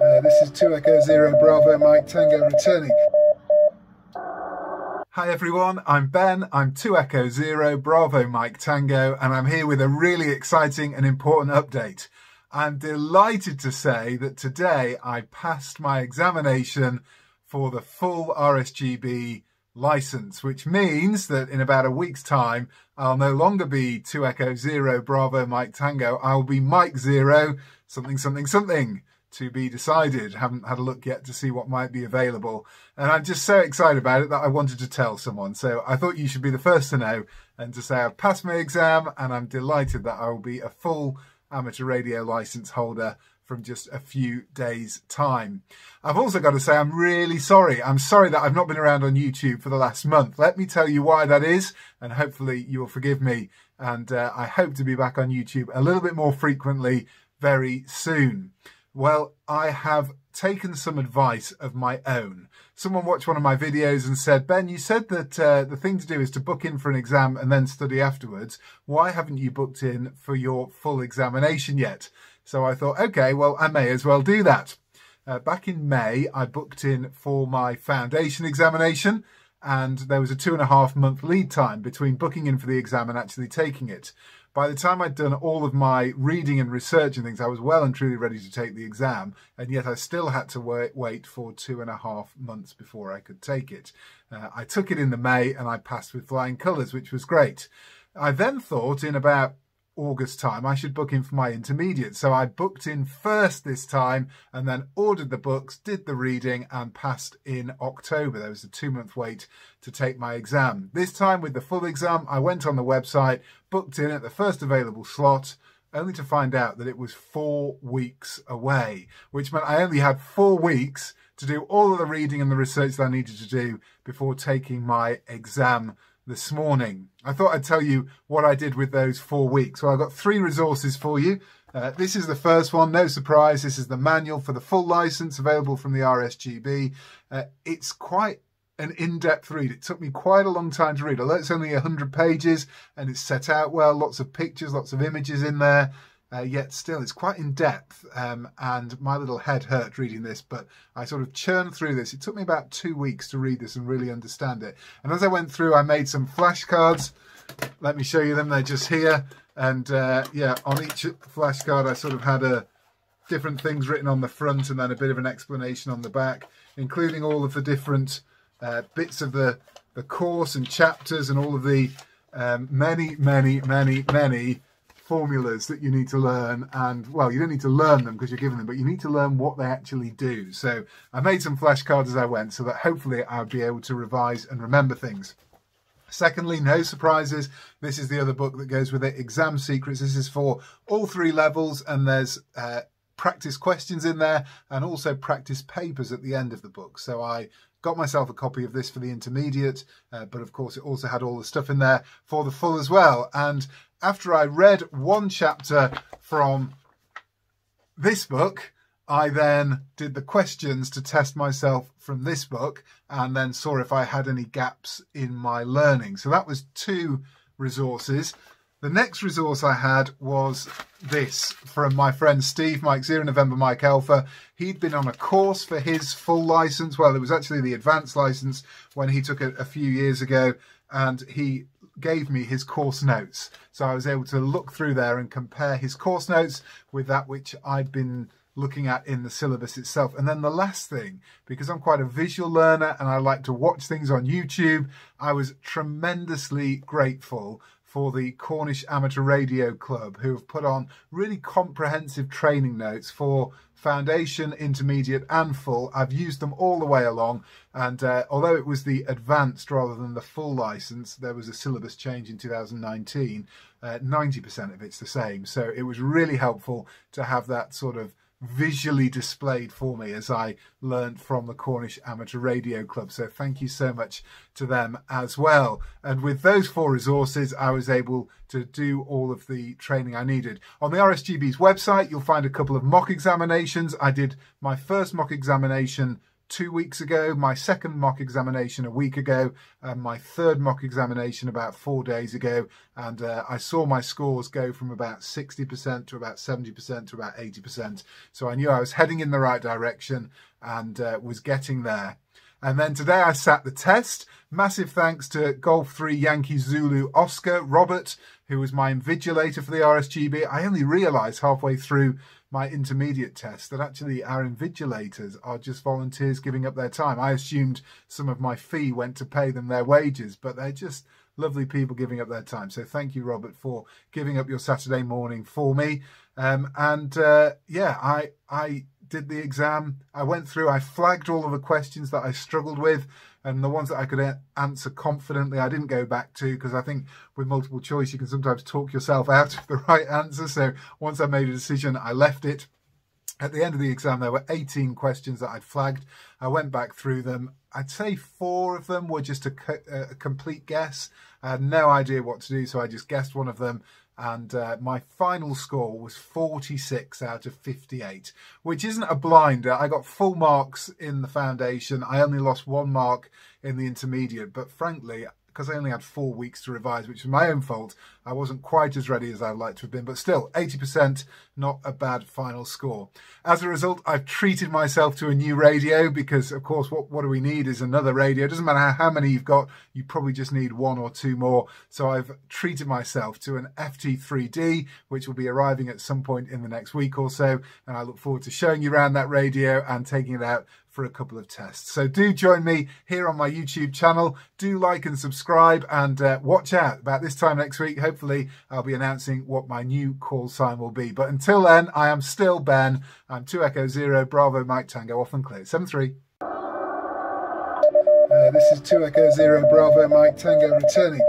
Uh, this is 2 Echo Zero Bravo Mike Tango returning. Hi everyone, I'm Ben, I'm 2 Echo Zero Bravo Mike Tango, and I'm here with a really exciting and important update. I'm delighted to say that today I passed my examination for the full RSGB license, which means that in about a week's time, I'll no longer be 2 Echo Zero Bravo Mike Tango. I'll be Mike Zero something, something, something to be decided. Haven't had a look yet to see what might be available. And I'm just so excited about it that I wanted to tell someone. So I thought you should be the first to know and to say I've passed my exam and I'm delighted that I will be a full amateur radio license holder from just a few days time. I've also got to say I'm really sorry. I'm sorry that I've not been around on YouTube for the last month. Let me tell you why that is and hopefully you'll forgive me. And uh, I hope to be back on YouTube a little bit more frequently very soon. Well, I have taken some advice of my own. Someone watched one of my videos and said, Ben, you said that uh, the thing to do is to book in for an exam and then study afterwards. Why haven't you booked in for your full examination yet? So I thought, okay, well, I may as well do that. Uh, back in May, I booked in for my foundation examination and there was a two and a half month lead time between booking in for the exam and actually taking it. By the time I'd done all of my reading and research and things, I was well and truly ready to take the exam, and yet I still had to wait, wait for two and a half months before I could take it. Uh, I took it in the May and I passed with flying colours, which was great. I then thought in about August time, I should book in for my intermediate. So I booked in first this time and then ordered the books, did the reading and passed in October. There was a two month wait to take my exam. This time with the full exam, I went on the website, booked in at the first available slot, only to find out that it was four weeks away, which meant I only had four weeks to do all of the reading and the research that I needed to do before taking my exam this morning. I thought I'd tell you what I did with those four weeks. Well, I've got three resources for you. Uh, this is the first one, no surprise. This is the manual for the full license available from the RSGB. Uh, it's quite an in-depth read. It took me quite a long time to read, although it's only 100 pages and it's set out well, lots of pictures, lots of images in there uh, yet still it's quite in depth um, and my little head hurt reading this but I sort of churned through this. It took me about two weeks to read this and really understand it. And as I went through I made some flashcards. Let me show you them. They're just here. And uh, yeah on each flashcard I sort of had a different things written on the front and then a bit of an explanation on the back including all of the different uh, bits of the the course and chapters and all of the um, many many many many formulas that you need to learn and well you don't need to learn them because you're given them but you need to learn what they actually do so I made some flashcards as I went so that hopefully I'll be able to revise and remember things Secondly, no surprises. This is the other book that goes with it, Exam Secrets. This is for all three levels and there's uh, practice questions in there and also practice papers at the end of the book. So I got myself a copy of this for the intermediate, uh, but of course it also had all the stuff in there for the full as well. And after I read one chapter from this book, I then did the questions to test myself from this book and then saw if I had any gaps in my learning. So that was two resources. The next resource I had was this from my friend Steve, Mike Zero November Mike Alpha. He'd been on a course for his full license. Well, it was actually the advanced license when he took it a few years ago. And he gave me his course notes. So I was able to look through there and compare his course notes with that which I'd been looking at in the syllabus itself. And then the last thing, because I'm quite a visual learner and I like to watch things on YouTube, I was tremendously grateful for the Cornish Amateur Radio Club, who have put on really comprehensive training notes for foundation, intermediate, and full. I've used them all the way along, and uh, although it was the advanced rather than the full license, there was a syllabus change in 2019. 90% uh, of it's the same, so it was really helpful to have that sort of visually displayed for me as I learned from the Cornish Amateur Radio Club. So thank you so much to them as well. And with those four resources, I was able to do all of the training I needed. On the RSGB's website, you'll find a couple of mock examinations. I did my first mock examination two weeks ago, my second mock examination a week ago, and my third mock examination about four days ago. And uh, I saw my scores go from about 60% to about 70% to about 80%. So I knew I was heading in the right direction and uh, was getting there. And then today I sat the test. Massive thanks to Golf 3 Yankee Zulu Oscar Robert, who was my invigilator for the RSGB. I only realised halfway through my intermediate test that actually our invigilators are just volunteers giving up their time. I assumed some of my fee went to pay them their wages, but they're just lovely people giving up their time. So thank you, Robert, for giving up your Saturday morning for me. Um, and uh, yeah, I I did the exam. I went through. I flagged all of the questions that I struggled with and the ones that I could answer confidently, I didn't go back to because I think with multiple choice, you can sometimes talk yourself out of the right answer. So once I made a decision, I left it. At the end of the exam, there were 18 questions that I'd flagged. I went back through them. I'd say four of them were just a, a complete guess. I had no idea what to do, so I just guessed one of them and uh, my final score was 46 out of 58, which isn't a blinder. I got full marks in the foundation. I only lost one mark in the intermediate, but frankly, because I only had four weeks to revise, which was my own fault. I wasn't quite as ready as I'd like to have been, but still, 80%, not a bad final score. As a result, I've treated myself to a new radio because, of course, what, what do we need is another radio. It doesn't matter how many you've got, you probably just need one or two more. So I've treated myself to an FT3D, which will be arriving at some point in the next week or so. And I look forward to showing you around that radio and taking it out for a couple of tests. So do join me here on my YouTube channel. Do like and subscribe and uh, watch out about this time next week. Hopefully I'll be announcing what my new call sign will be. But until then, I am still Ben. I'm 2 Echo 0 Bravo Mike Tango off and clear. 7-3. Uh, this is 2 Echo 0 Bravo Mike Tango returning.